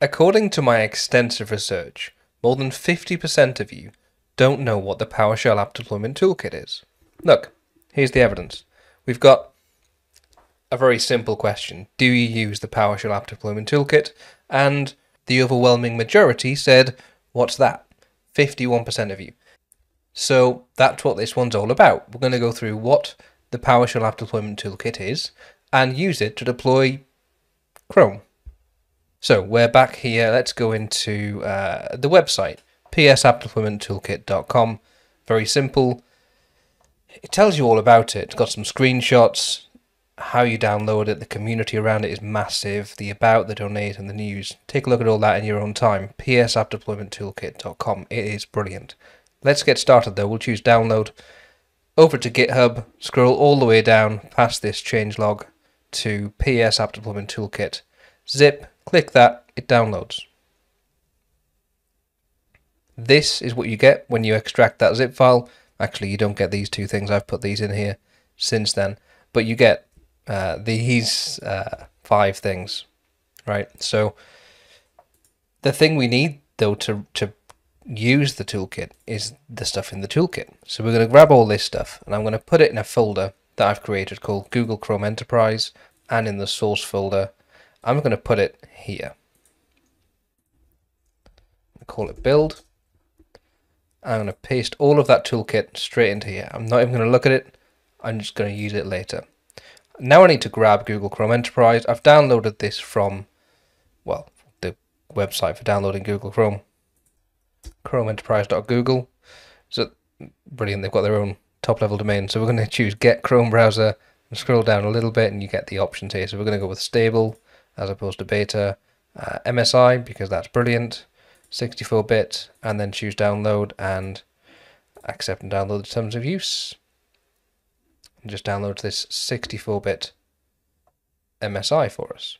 According to my extensive research, more than 50% of you don't know what the PowerShell app deployment toolkit is. Look, here's the evidence. We've got a very simple question. Do you use the PowerShell app deployment toolkit? And the overwhelming majority said, what's that? 51% of you. So that's what this one's all about. We're going to go through what the PowerShell app deployment toolkit is and use it to deploy Chrome. So we're back here. Let's go into uh, the website, psappdeploymenttoolkit.com. Very simple. It tells you all about it. It's got some screenshots, how you download it, the community around it is massive, the about, the donate, and the news. Take a look at all that in your own time. psappdeploymenttoolkit.com. It is brilliant. Let's get started though. We'll choose download. Over to GitHub, scroll all the way down past this changelog to PS App Deployment Toolkit. Zip, click that, it downloads. This is what you get when you extract that zip file. Actually, you don't get these two things. I've put these in here since then. But you get uh, these uh, five things, right? So the thing we need, though, to, to use the toolkit is the stuff in the toolkit. So we're going to grab all this stuff and I'm going to put it in a folder that I've created called Google Chrome Enterprise and in the source folder I'm going to put it here. Call it build. I'm going to paste all of that toolkit straight into here. I'm not even going to look at it. I'm just going to use it later. Now I need to grab Google Chrome Enterprise. I've downloaded this from, well, the website for downloading Google Chrome. ChromeEnterprise.google. So brilliant, they've got their own top level domain. So we're going to choose Get Chrome Browser and scroll down a little bit and you get the options here. So we're going to go with stable as opposed to beta. Uh, MSI because that's brilliant. 64 bit and then choose download and accept and download the terms of use. And just download this 64 bit MSI for us.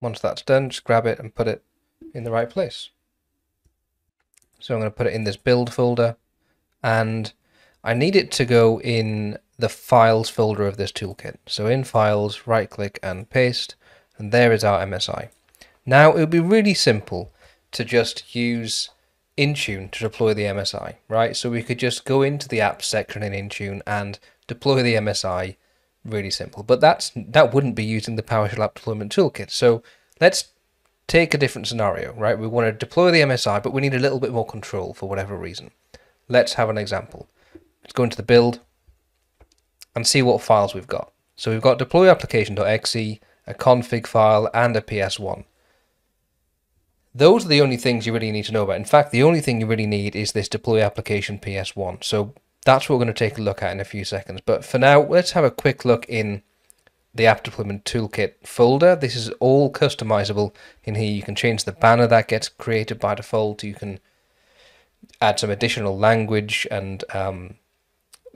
Once that's done, just grab it and put it in the right place. So I'm going to put it in this build folder and I need it to go in the files folder of this toolkit. So in files, right click and paste, and there is our MSI. Now it would be really simple to just use Intune to deploy the MSI, right? So we could just go into the apps section in Intune and deploy the MSI really simple. But that's that wouldn't be using the PowerShell app deployment toolkit. So let's take a different scenario, right? We want to deploy the MSI, but we need a little bit more control for whatever reason. Let's have an example. Let's go into the build and see what files we've got. So we've got deploy application.exe, a config file, and a PS1. Those are the only things you really need to know about. In fact, the only thing you really need is this deploy application PS1. So that's what we're going to take a look at in a few seconds. But for now, let's have a quick look in the app deployment toolkit folder. This is all customizable in here. You can change the banner that gets created by default. You can add some additional language and um,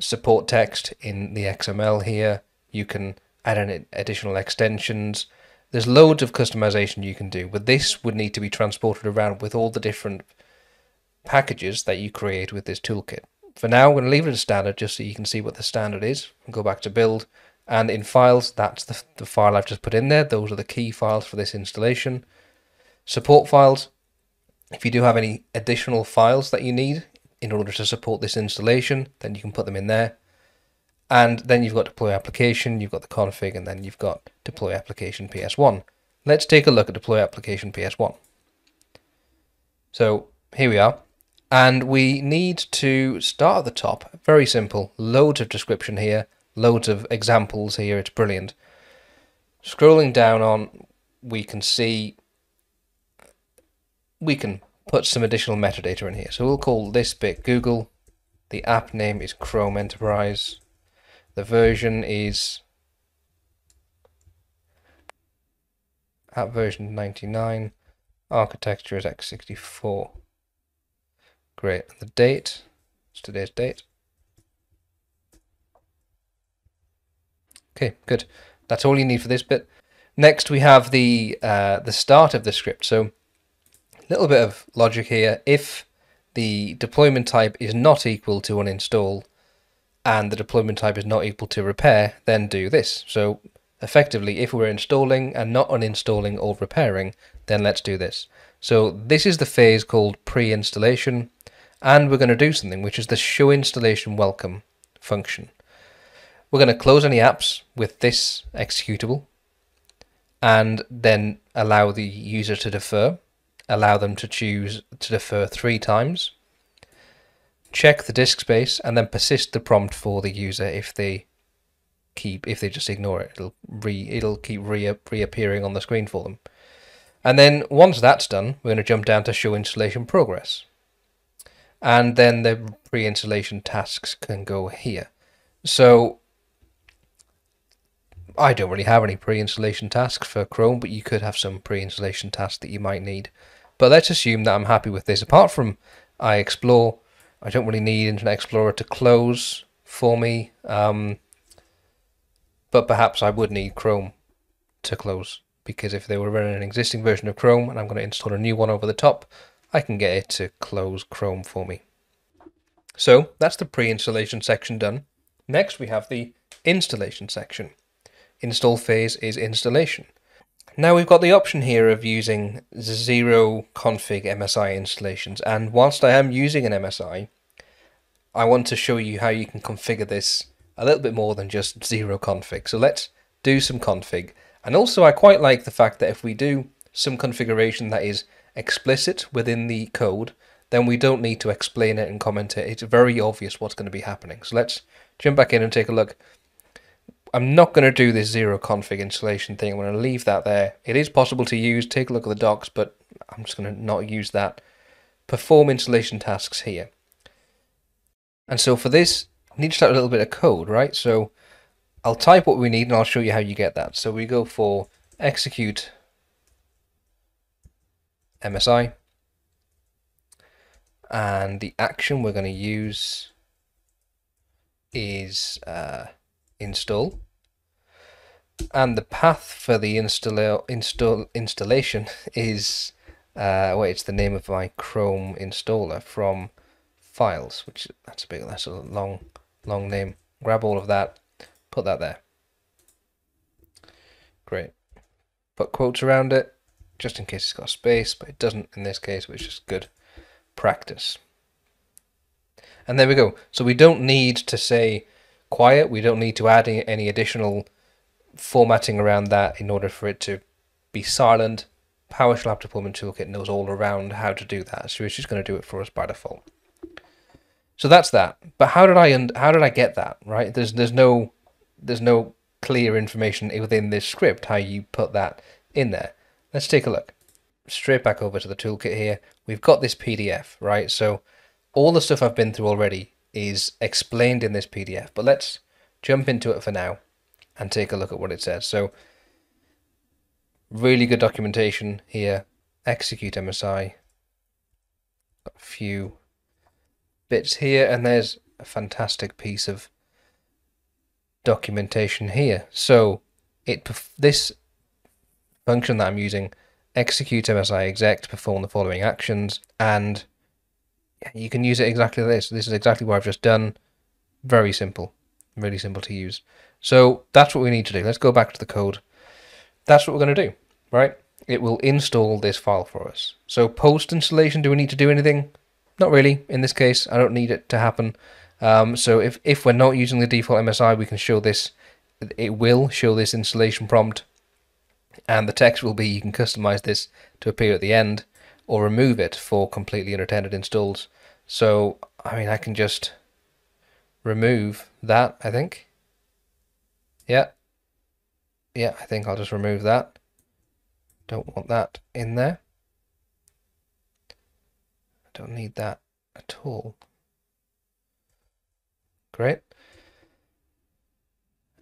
support text in the XML here. You can add in additional extensions. There's loads of customization you can do, but this would need to be transported around with all the different packages that you create with this toolkit. For now, I'm going to leave it as standard just so you can see what the standard is. Go back to build, and in files, that's the, the file I've just put in there. Those are the key files for this installation. Support files, if you do have any additional files that you need in order to support this installation, then you can put them in there. And then you've got deploy application, you've got the config, and then you've got deploy application PS1. Let's take a look at deploy application PS1. So here we are. And we need to start at the top. Very simple. Loads of description here. Loads of examples here. It's brilliant. Scrolling down on, we can see we can put some additional metadata in here. So we'll call this bit Google. The app name is Chrome Enterprise. The version is app version 99. Architecture is x64. Great. And the date is today's date. Okay, good. That's all you need for this bit. Next, we have the uh, the start of the script. So little bit of logic here. If the deployment type is not equal to uninstall and the deployment type is not equal to repair, then do this. So effectively, if we're installing and not uninstalling or repairing, then let's do this. So this is the phase called pre-installation, and we're going to do something, which is the show installation welcome function. We're going to close any apps with this executable, and then allow the user to defer, allow them to choose to defer three times, check the disk space, and then persist the prompt for the user if they keep if they just ignore it. It'll re it'll keep re reappearing on the screen for them. And then once that's done, we're going to jump down to show installation progress. And then the pre-installation tasks can go here. So I don't really have any pre-installation tasks for Chrome, but you could have some pre-installation tasks that you might need. But let's assume that I'm happy with this. Apart from iexplore, I don't really need Internet Explorer to close for me. Um, but perhaps I would need Chrome to close because if they were running an existing version of Chrome and I'm going to install a new one over the top, I can get it to close Chrome for me. So that's the pre-installation section done. Next we have the installation section. Install phase is installation. Now we've got the option here of using zero config MSI installations and whilst I am using an MSI, I want to show you how you can configure this a little bit more than just zero config. So let's do some config and also I quite like the fact that if we do some configuration that is explicit within the code, then we don't need to explain it and comment it. It's very obvious what's going to be happening. So let's jump back in and take a look. I'm not going to do this zero config installation thing. I'm going to leave that there. It is possible to use. Take a look at the docs, but I'm just going to not use that. Perform installation tasks here. And so for this, I need to start a little bit of code, right? So I'll type what we need and I'll show you how you get that. So we go for execute MSI and the action we're going to use is uh, install and the path for the install, install installation is uh, wait it's the name of my Chrome installer from files which that's a big that's a long long name grab all of that Put that there. Great. Put quotes around it, just in case it's got space, but it doesn't in this case, which is good practice. And there we go. So we don't need to say quiet. We don't need to add any additional formatting around that in order for it to be silent. PowerShell App Deployment Toolkit knows all around how to do that. So it's just going to do it for us by default. So that's that. But how did I how did I get that right? There's there's no there's no clear information within this script how you put that in there. Let's take a look. Straight back over to the toolkit here. We've got this PDF, right? So all the stuff I've been through already is explained in this PDF, but let's jump into it for now and take a look at what it says. So really good documentation here. Execute MSI. A few bits here, and there's a fantastic piece of documentation here. So it this function that I'm using execute MSI exec to perform the following actions and you can use it exactly like this. This is exactly what I've just done. Very simple. Really simple to use. So that's what we need to do. Let's go back to the code. That's what we're going to do, right? It will install this file for us. So post installation, do we need to do anything? Not really. In this case, I don't need it to happen. Um, so if, if we're not using the default MSI, we can show this, it will show this installation prompt and the text will be, you can customize this to appear at the end or remove it for completely unattended installs. So, I mean, I can just remove that, I think. Yeah. Yeah, I think I'll just remove that. Don't want that in there. I don't need that at all. Great.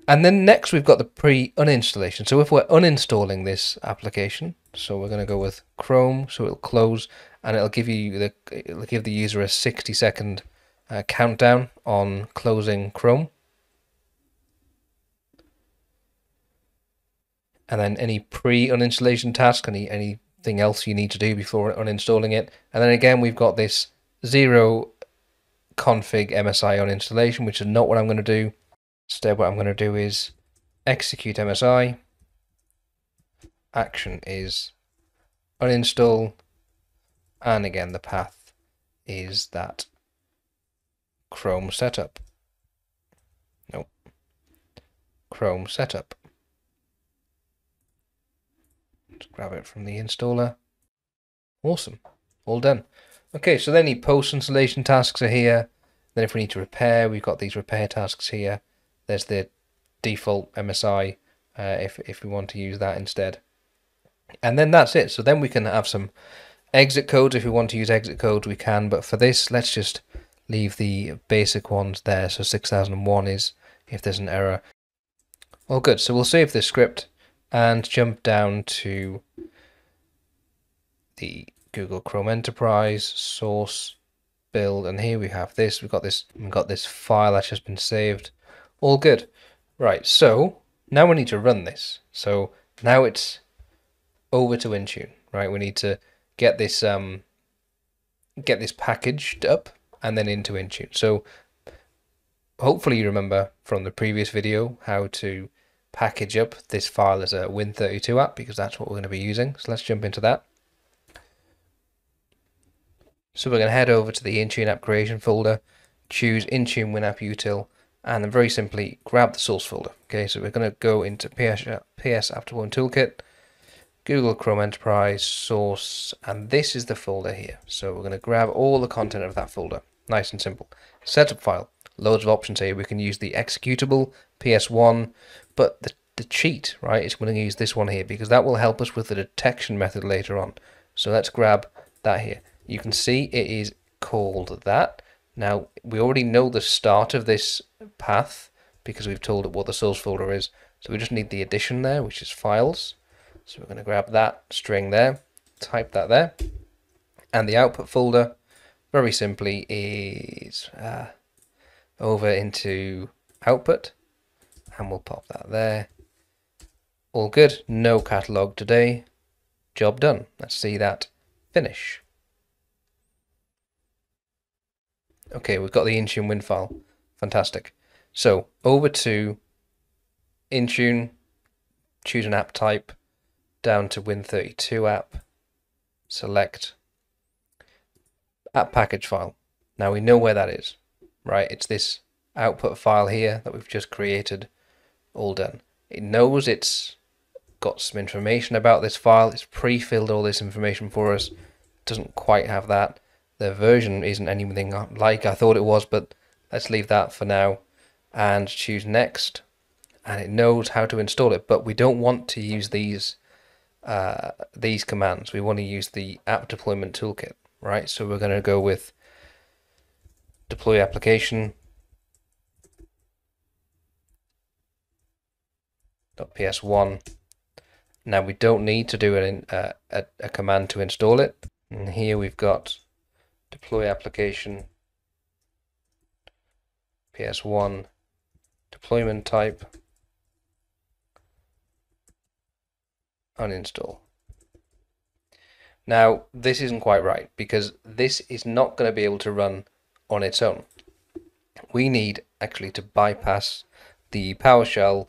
And then next we've got the pre-uninstallation. So if we're uninstalling this application, so we're going to go with Chrome, so it'll close and it'll give you the it'll give the user a 60 second uh, countdown on closing Chrome. And then any pre-uninstallation task, any anything else you need to do before uninstalling it. And then again, we've got this zero config MSI on installation, which is not what I'm going to do. Instead, what I'm going to do is execute MSI. Action is uninstall. And again, the path is that Chrome setup. Nope. Chrome setup. Grab it from the installer. Awesome. All done. Okay, so then the post installation tasks are here. Then if we need to repair, we've got these repair tasks here. There's the default MSI uh, if, if we want to use that instead. And then that's it. So then we can have some exit codes. If we want to use exit codes, we can. But for this, let's just leave the basic ones there. So 6001 is if there's an error. All good. So we'll save this script and jump down to the Google Chrome Enterprise source build and here we have this. We've got this we've got this file that's just been saved. All good. Right so now we need to run this. So now it's over to Intune right? We need to get this um get this packaged up and then into Intune. So hopefully you remember from the previous video how to package up this file as a Win32 app because that's what we're going to be using so let's jump into that so we're going to head over to the Intune app creation folder, choose Intune WinApp Util, and then very simply grab the source folder. Okay, so we're going to go into PS, PS App2One Toolkit, Google Chrome Enterprise, source, and this is the folder here. So we're going to grab all the content of that folder. Nice and simple. Setup file. Loads of options here. We can use the executable, PS1, but the, the cheat, right, is going to use this one here because that will help us with the detection method later on. So let's grab that here you can see it is called that. Now, we already know the start of this path because we've told it what the source folder is. So we just need the addition there, which is files. So we're going to grab that string there, type that there. And the output folder, very simply, is uh, over into output. And we'll pop that there. All good, no catalog today. Job done. Let's see that finish. Okay, we've got the Intune win file. Fantastic. So over to Intune, choose an app type, down to Win32 app, select app package file. Now we know where that is, right? It's this output file here that we've just created, all done. It knows it's got some information about this file. It's pre-filled all this information for us. Doesn't quite have that the version isn't anything like I thought it was, but let's leave that for now and choose next. And it knows how to install it, but we don't want to use these uh, these commands. We want to use the app deployment toolkit, right? So we're going to go with deploy application .ps1. Now we don't need to do an, uh, a, a command to install it. And here we've got deploy application, PS1, deployment type, uninstall. Now, this isn't quite right because this is not going to be able to run on its own. We need actually to bypass the PowerShell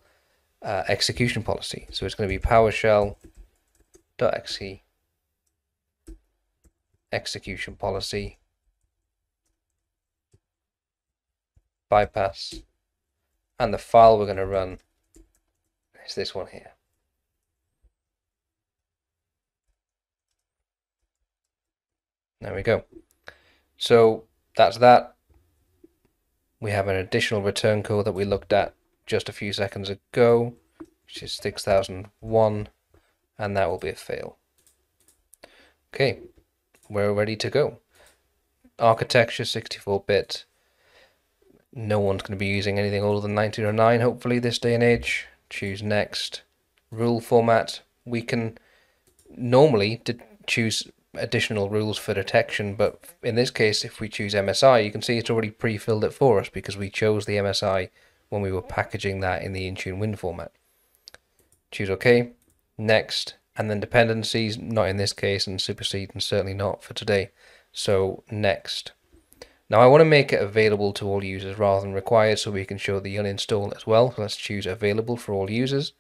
uh, execution policy. So it's going to be PowerShell.exe execution policy bypass. And the file we're going to run is this one here. There we go. So that's that. We have an additional return code that we looked at just a few seconds ago which is 6001 and that will be a fail okay we're ready to go. Architecture 64-bit. No one's going to be using anything older than 1909 hopefully this day and age. Choose next. Rule format. We can normally choose additional rules for detection, but in this case, if we choose MSI, you can see it's already pre-filled it for us because we chose the MSI when we were packaging that in the Intune Win format. Choose OK. Next and then dependencies, not in this case, and supersede, and certainly not for today. So next. Now I want to make it available to all users rather than required so we can show the uninstall as well. Let's choose available for all users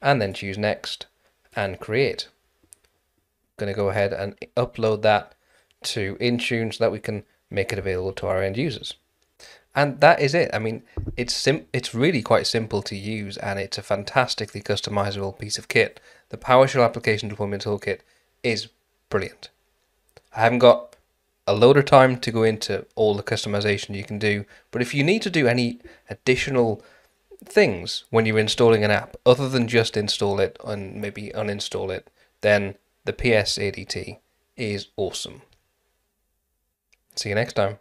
and then choose next and create. I'm going to go ahead and upload that to Intune so that we can make it available to our end users. And that is it. I mean, it's sim it's really quite simple to use and it's a fantastically customizable piece of kit. The PowerShell application deployment toolkit is brilliant. I haven't got a load of time to go into all the customization you can do, but if you need to do any additional things when you're installing an app other than just install it and maybe uninstall it, then the PS ADT is awesome. See you next time.